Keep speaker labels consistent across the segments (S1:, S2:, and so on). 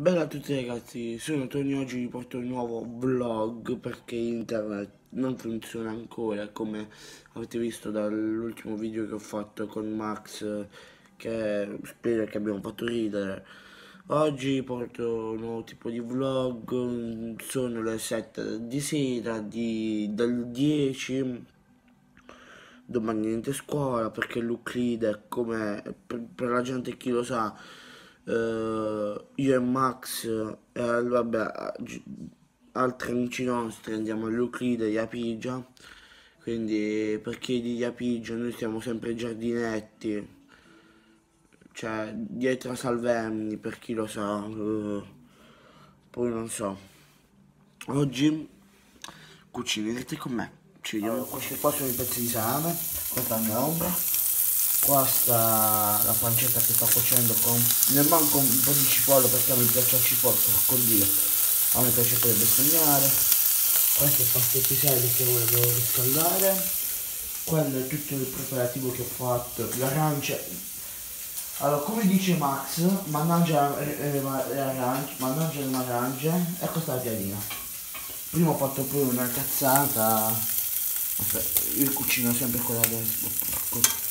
S1: Bella a tutti ragazzi, sono Tony, oggi vi porto un nuovo vlog perché internet non funziona ancora come avete visto dall'ultimo video che ho fatto con Max che spero che abbiamo fatto ridere. Oggi porto un nuovo tipo di vlog, sono le 7 di sera di, del 10 domani niente scuola perché l'Uclide come per, per la gente chi lo sa uh, io e Max e uh, vabbè altri amici nostri andiamo all'Euclide di Apigia quindi per chi di Apigia noi siamo sempre giardinetti. Cioè dietro a Salverni per chi lo sa uh, poi non so. Oggi cucinerete con me. Ci vediamo. Allora, questi qua sono i pezzi di salame questa è la mia ombra qua sta la pancetta che sta cuocendo con ne manco un po' di cipolla perché me piace la cipolla porco dio. A me piace pure bestemmiare questo è pasta e piselli che devo riscaldare. Quello è tutto il preparativo che ho fatto. L'arancia. Allora come dice Max mangia le arance mangia le e questa è la piadina. Prima ho fatto pure una cazzata. Aspetta, io cucino sempre con la destra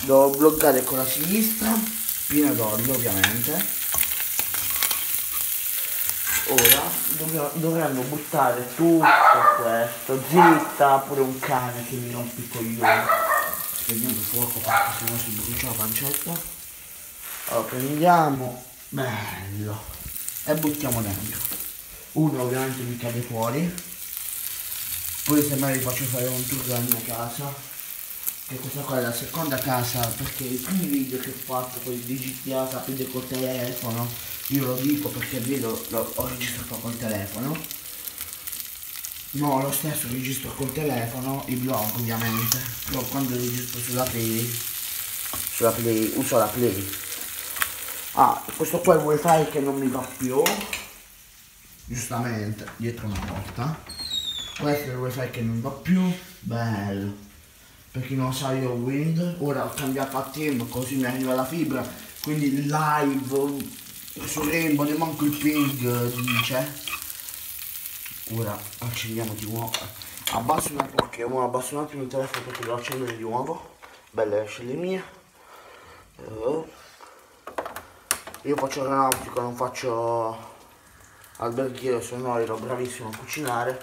S1: devo bloccare con la sinistra piena d'olio ovviamente. Ora dovremmo buttare tutto questo. Zitta pure un cane che mi rompe i spegniamo il fuoco perché sennò si brucia la pancetta. Allora prendiamo. Bello. E buttiamo dentro. Uno ovviamente mi cade fuori. Poi se mai vi faccio fare un tour della mia casa e questa qua è la seconda casa perché i primi video che ho fatto con il DGTA sapete col telefono io lo dico perché il video lo, ho registrato col telefono. No lo stesso registro col telefono i blog ovviamente. Però quando registro sulla play sulla play uso la play. Ah questo qua è il wifi che non mi va più giustamente dietro una porta. Questo è il wifi che non va più bello per chi non sa io Wind. Ora ho cambiato a team così mi arriva la fibra. Quindi live su Rainbow ne manco il ping dice. Ora accendiamo di nuovo. Abbasso un attimo ora abbasso un attimo il telefono perché devo accendere di nuovo. Belle scelle mie. Uh. io faccio aeronautico non faccio alberghiero sono ero bravissimo a cucinare.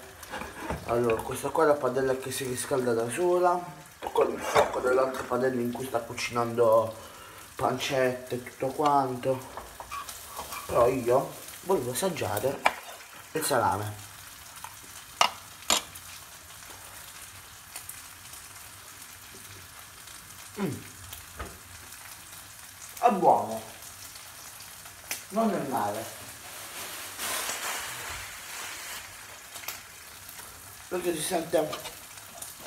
S1: Allora questa qua è la padella che si riscalda da sola con il fuoco dell'altro padella in cui sta cucinando pancette e tutto quanto. Però io volevo assaggiare il salame. Mm. è buono. Non è male. Perché si sente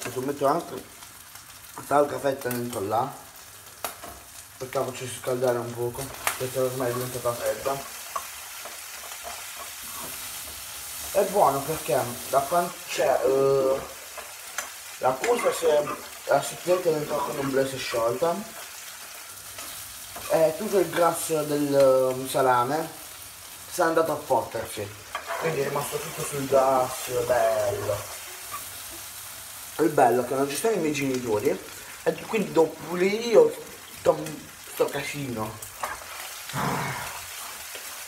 S1: adesso metto anche quest'altra fetta dentro là. Perché la faccio scaldare un poco perché ormai è diventata fredda. È buono perché la pancia uh, la cusa si è la soffietta dentro con un blese sciolta. E tutto il grasso del uh, salame si è andato a portarsi quindi è rimasto tutto sul gas bello il bello che non ci sono i miei genitori e quindi devo pulire io sto, sto casino.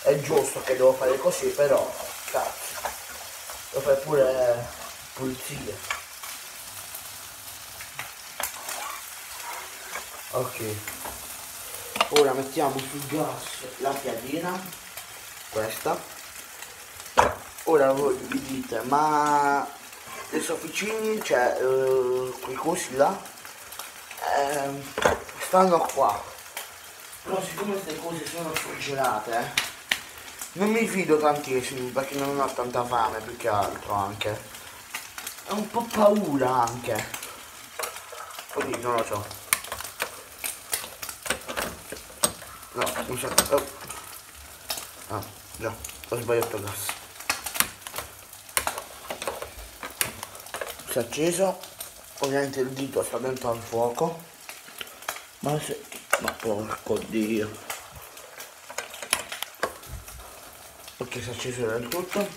S1: È giusto che devo fare così però cazzo devo fare pure pulizia ok. Ora mettiamo sul gas la piadina questa. Ora voi vi dite ma le sofficini, cioè uh, quei cosi là, eh, stanno qua. Però siccome queste cose sono surgelate, eh, non mi fido tantissimo perché non ho tanta fame più che altro anche. Ho un po' paura anche. Quindi non lo so. No, mi sa. Oh. Ah, già, ho sbagliato il gas. Si è acceso. Ovviamente il dito sta dentro al fuoco. Ma se ma porco dio. Ok si è acceso del tutto.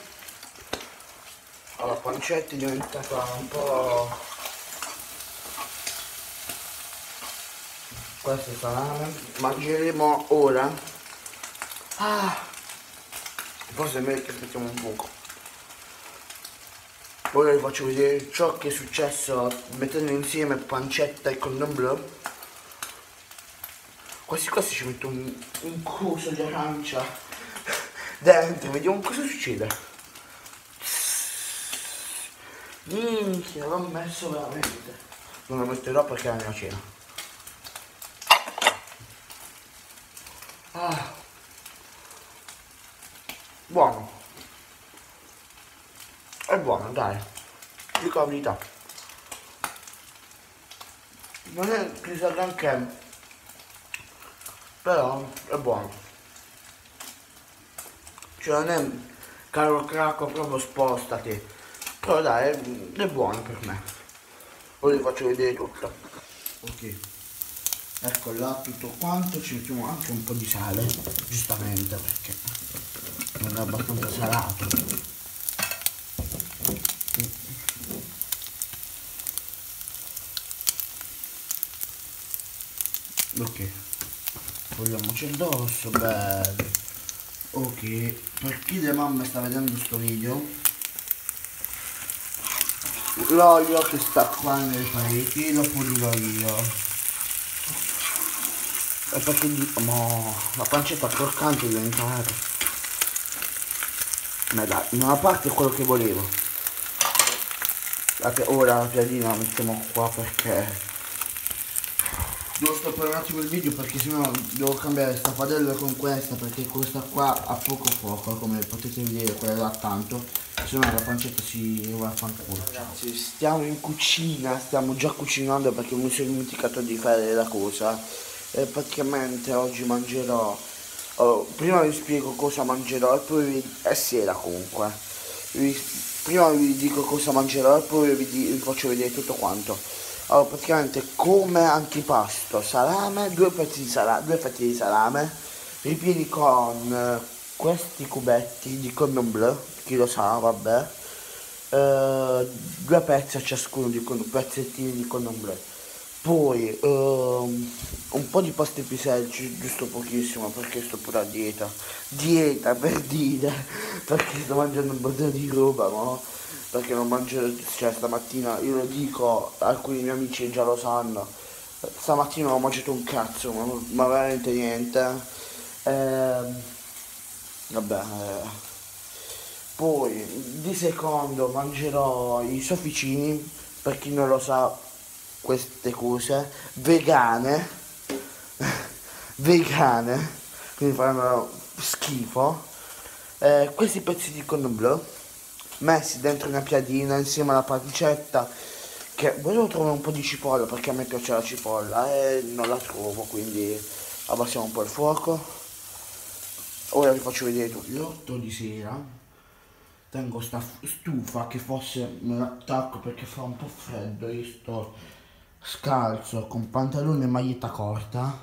S1: La pancetta è diventata un po' questo salame mangeremo ora. Ah forse è meglio che aspettiamo un poco ora vi faccio vedere ciò che è successo mettendo insieme pancetta e condom blu. Quasi quasi ci metto un, un coso di arancia dentro vediamo cosa succede. Minchia l'ho messo veramente. Non lo metterò perché è la mia cena. Ah. buono è buono dai. Dico la verità. Non è chissà granché però è buono. Cioè non è caro cracco proprio spostati. Però dai è, è buono per me. Ora vi faccio vedere tutto. Ok. Ecco là tutto quanto ci mettiamo anche un po' di sale giustamente perché non è abbastanza salato ok. Togliamoci addosso bello. Ok per chi le mamme sta vedendo questo video l'olio che sta qua nei pareti lo pulirò io. E perché di... no, la pancetta croccante è diventata ma dai in una parte è quello che volevo. Ora la piadina la mettiamo qua perché devo stoppare un attimo il video perché sennò devo cambiare sta padella con questa perché questa qua ha poco fuoco come potete vedere quella là tanto. Se no la pancetta si va a fanculo ragazzi stiamo in cucina stiamo già cucinando perché mi sono dimenticato di fare la cosa. E praticamente oggi mangerò oh, prima vi spiego cosa mangerò e poi vi, è sera comunque. Vi, prima vi dico cosa mangerò e poi vi, vi faccio vedere tutto quanto allora praticamente come antipasto salame due pezzi di salame due fette di salame ripieni con eh, questi cubetti di condom blu chi lo sa vabbè eh, due pezzi a ciascuno di pezzettini di condom blu poi ehm, un po' di pasta e piselci giusto pochissimo perché sto pure a dieta dieta per dire perché sto mangiando un po' di roba no? Perché non mangio, cioè stamattina, io lo dico, alcuni miei amici già lo sanno, stamattina ho mangiato un cazzo, ma, ma veramente niente. Eh, vabbè, eh. poi di secondo mangerò i sofficini, per chi non lo sa, queste cose, vegane, vegane, quindi faranno schifo. Eh, questi pezzi di condom blu messi dentro una piadina insieme alla pancetta che volevo trovare un po' di cipolla perché a me piace la cipolla e non la trovo quindi abbassiamo un po' il fuoco. Ora vi faccio vedere tutto. L'8 di sera tengo sta stufa che forse me l'attacco perché fa un po' freddo io sto scalzo con pantalone e maglietta corta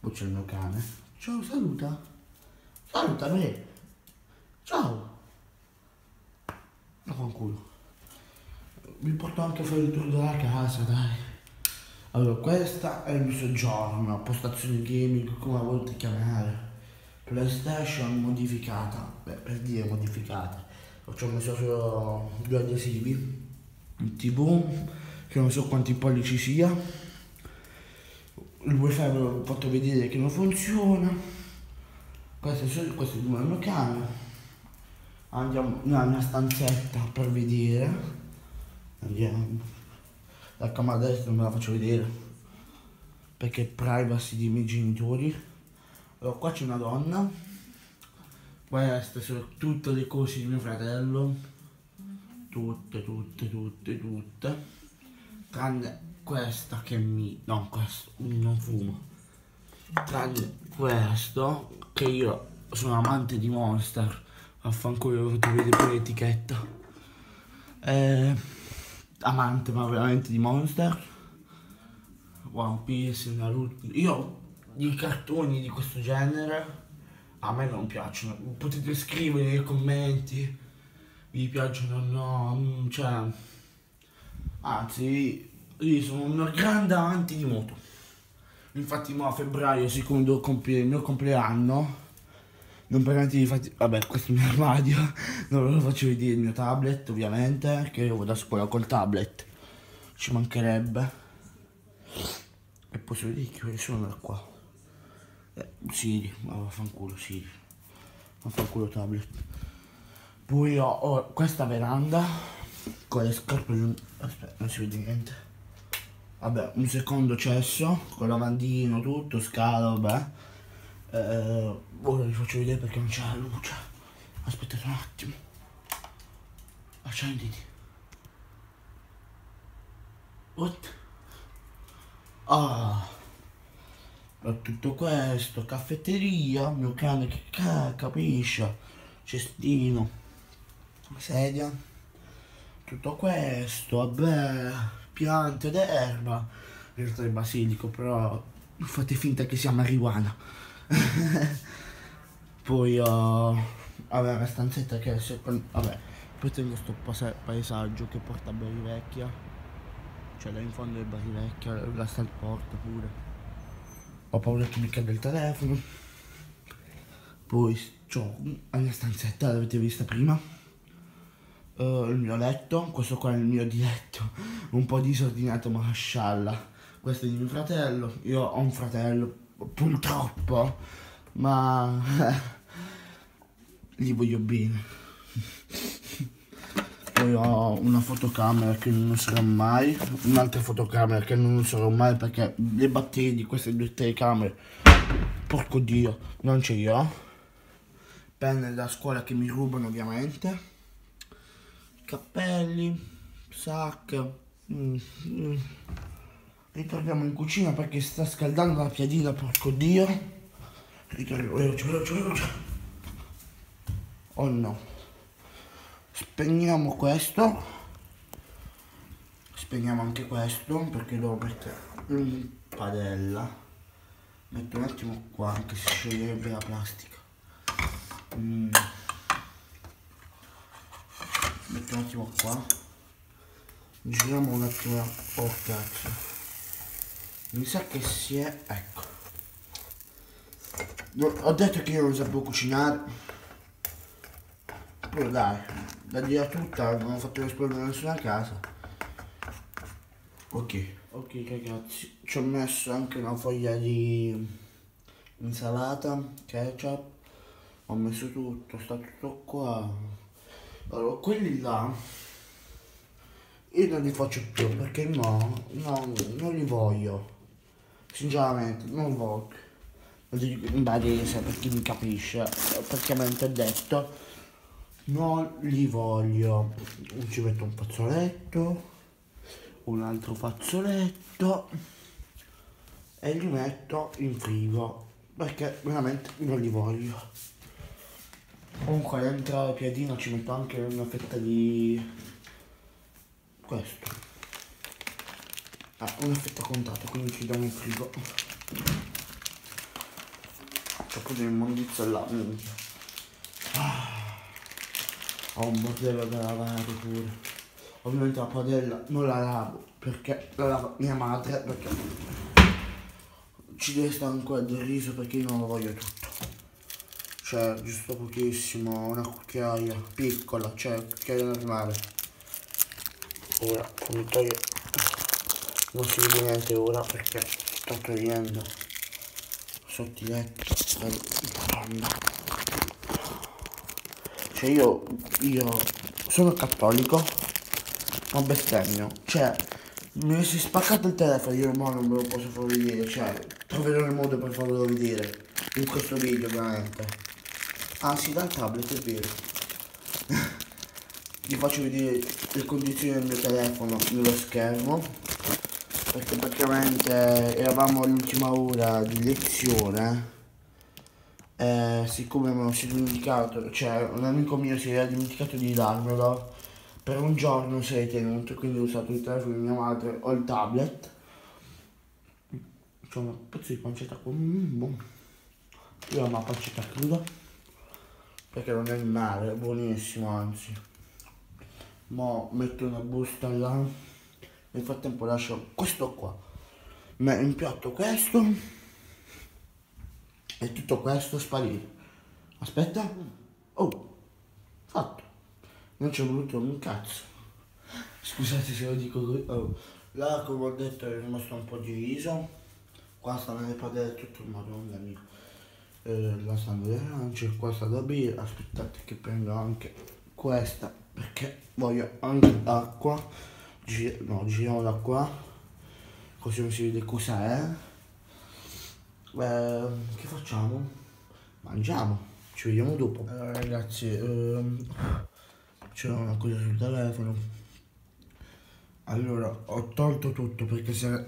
S1: poi c'è il mio cane. Ciao saluta. Saluta me ciao ma fanculo. Vi porto anche fuori il tour della casa, dai. Allora, questa è il mio soggiorno, postazione gaming, come la volete chiamare. PlayStation modificata, beh, per dire modificata. Ci ho messo solo due adesivi. Il TV, che non so quanti pollici sia. Il wifi ve l'ho fatto vedere che non funziona. Questo è, questo è il mio cane andiamo nella mia stanzetta per vedere. Andiamo. La camera destra non me la faccio vedere perché privacy dei miei genitori. Allora qua c'è una donna. Queste sono tutte le cose di mio fratello. Tutte tutte tutte tutte. Tranne questa che mi no questo non fumo tranne questo che io sono amante di monster Affanculo, fatto vedere pure l'etichetta. Eh, amante, ma veramente di Monster. One Piece, Naruto. Io i cartoni di questo genere a me non piacciono. Potete scrivere nei commenti, vi piacciono o no, mm, cioè... Anzi, io sono un grande avanti di moto. Infatti a febbraio, compiere il mio compleanno, non per niente infatti, vabbè questo è il mio armadio, non ve lo faccio vedere il mio tablet ovviamente, che io vado a scuola col tablet, ci mancherebbe. E posso vedere che sono da qua. Eh, Siri, ma vaffanculo Siri. Vaffanculo tablet. Poi ho, ho, questa veranda con le scarpe. Aspetta, non si vede niente. Vabbè, un secondo cesso con lavandino, tutto, scala, vabbè. Eh, ora vi faccio vedere perché non c'è la luce. Aspettate un attimo. Accenditi. What? Ah tutto questo, caffetteria, mio cane che capisce, cestino, sedia, tutto questo, vabbè, piante d'erba, in realtà è basilico, però fate finta che sia marijuana. Poi, uh, vabbè, la stanzetta che è, vabbè, poi tengo questo paesaggio che porta a Vecchia, cioè là in fondo è Vecchia, la sta il porto pure. Ho paura che mi cade il telefono. Poi ho una stanzetta l'avete vista prima? Uh, il mio letto questo qua è il mio diletto un po' disordinato ma scialla. Questo è di mio fratello io ho un fratello purtroppo ma gli voglio bene. Poi ho una fotocamera che non userò mai un'altra fotocamera che non userò mai perché le batterie di queste due telecamere porco dio non ce li ho. Penne da scuola che mi rubano ovviamente. Cappelli sacca. Mm, mm. Ritorniamo in cucina perché sta scaldando la piadina porco dio. Ritorniamo veloce veloce veloce. Oh no. Spegniamo questo. Spegniamo anche questo perché devo mettere in padella. Metto un attimo qua anche se scioglierebbe la plastica. Mm. metto un attimo qua. Giriamo un attimo oh cazzo mi sa che si è ecco ho detto che io non sapevo cucinare però dai, da dire tutta, non ho fatto esplodere nessuna casa. Ok, ok ragazzi, ci ho messo anche una foglia di insalata, ketchup, ho messo tutto, sta tutto qua. Allora, quelli là, io non li faccio più perché no, no non li voglio. Sinceramente, non voglio. Barese per chi mi capisce, praticamente ho detto. Non li voglio. Ci metto un fazzoletto un altro fazzoletto e li metto in frigo perché veramente non li voglio. Comunque dentro la piadina ci metto anche una fetta di questo ah, una fetta contata quindi ci diamo in frigo. C'è pure l'immondizia là. Ah. Ho un bordello da lavare pure. Ovviamente la padella non la lavo perché la lava mia madre perché ci resta ancora del riso perché io non lo voglio tutto. Cioè giusto pochissimo una cucchiaia piccola cioè cucchiaia normale. Ora come togliere non si vede niente ora perché sto togliendo sottiletto madonna cioè io, io sono cattolico, ma bestemmio. Cioè, mi avessi spaccato il telefono, io ma non me lo posso far vedere. Cioè, troverò il modo per farlo vedere. In questo video, ovviamente. Anzi, dal tablet, è vero. Vi faccio vedere le condizioni del mio telefono nello schermo. Perché praticamente eravamo all'ultima ora di lezione eh, siccome me lo si è dimenticato, cioè un amico mio si era dimenticato di darmelo, per un giorno si è tenuto, quindi ho usato il telefono di mia madre o il tablet. C'è un pezzo di pancetta con mm, boh. io amo la pancetta cruda perché non è il mare, è buonissimo anzi mo metto una busta là nel frattempo lascio questo qua. Ma impiatto questo. E tutto questo sparire. Aspetta. Oh fatto. Non c'è voluto un cazzo. Scusate se lo dico così. Oh. là come ho detto è rimasto un po' di riso. Qua stanno le padelle tutto madonna mia. Eh, la stanno le arance qua sta da bere. Aspettate che prendo anche questa perché voglio anche acqua Gi no giriamo da qua così non si vede cos'è eh, che facciamo? Mangiamo ci vediamo dopo. Allora ragazzi ehm, c'era una cosa sul telefono. Allora ho tolto tutto perché si è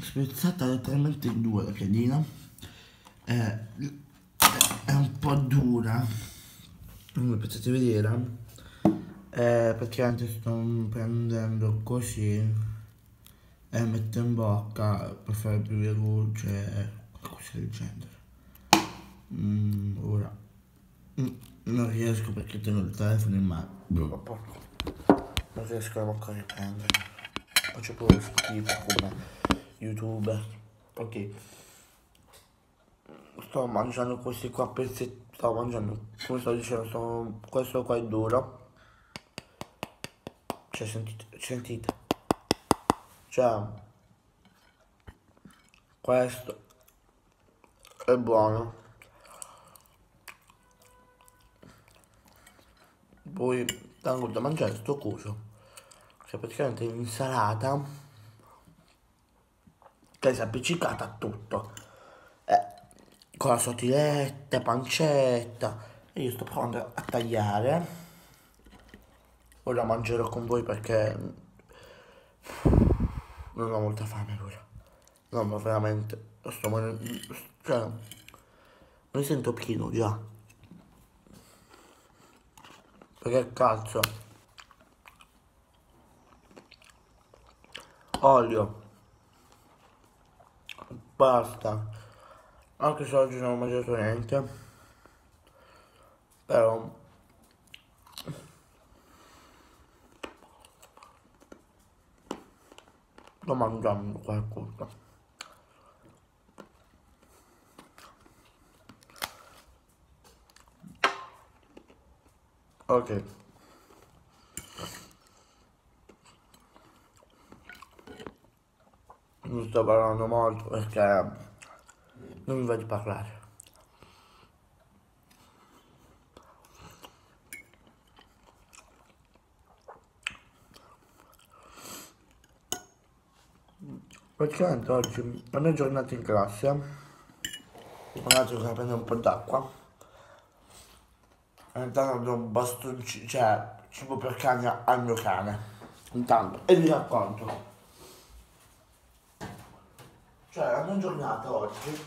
S1: spezzata letteralmente in due la piadina. È, è un po' dura. Come potete vedere eh, praticamente sto prendendo così e metto in bocca per fare più veloce qualcosa del genere. Mm, ora mm, non riesco perché tengo il telefono in mano. Non riesco a riprendere. Faccio pure schifo come youtuber. Ok. Sto mangiando questi qua pezzetti sto mangiando come sto dicendo sto, questo qua è duro cioè, sentite, sentite. Cioè, questo è buono. Poi tengo da mangiare sto coso. Cioè, praticamente l'insalata che si è appiccicata a tutto. Eh, con la sottiletta, pancetta. E io sto provando a tagliare ora mangerò con voi perché non ho molta fame ora. No, ma veramente, sto mangiando, cioè, mi sento pieno già. Perché cazzo? Olio. Basta. Anche se oggi non ho mangiato niente. Però sto mangiando qualcosa ok. Non sto parlando molto perché non mi di parlare praticamente oggi la mia giornata in classe. Un attimo che prendere un po' d'acqua. Intanto do un bastoncino cioè cibo per cani al mio cane. Intanto e vi racconto. Cioè la mia giornata oggi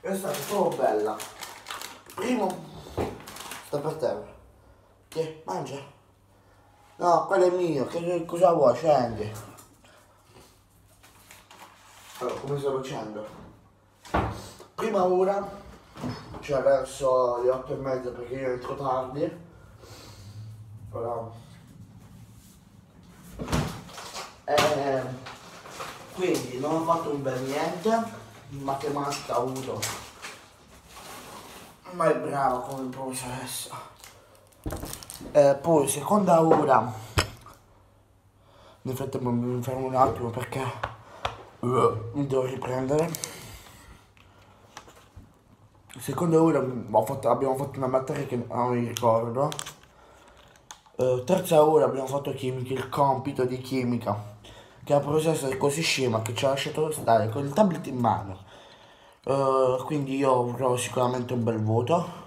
S1: è stata proprio bella. Primo sta per terra. Che mangia? No quello è mio che cosa vuoi? Scendi allora, come sto facendo? Prima ora, cioè verso le otto e mezza perché io entro tardi. Ora. Eh, quindi non ho fatto un bel niente. In matematica ho avuto. Ma è bravo come professoressa. Eh, poi seconda ora. Nel frattempo mi fermo un attimo perché mi devo riprendere. Seconda ora fatto, abbiamo fatto una materia che non mi ricordo. Uh, terza ora abbiamo fatto chimica il compito di chimica che la professoressa è così scema che ci ha lasciato stare con il tablet in mano. Uh, quindi io avrò sicuramente un bel voto